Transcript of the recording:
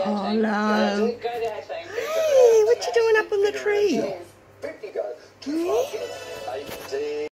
Oh no! Hey, what you doing up on the tree?